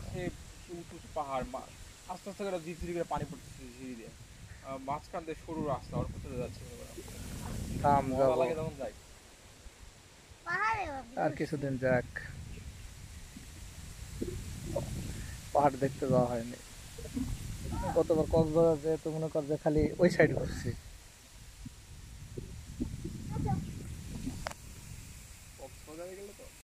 আছে উঁচু উঁচু পাহাড় মা আস্তে আস্তে করে ধীরে ধীরে করে পানি পড়তেছে ধীরে ধীরে মাঝখান দিয়ে সরু রাস্তা ওর ভিতরে যাচ্ছে মজা লাগে তখন যাই। আর কিছুদিন যাক। পাহাড় দেখতে যাওয়া হয়নি। কতবার কক্সবাজার যেয়ে তো মনে কর যে খালি ওই সাইড করছি। কক্সবাজারে গেলে তো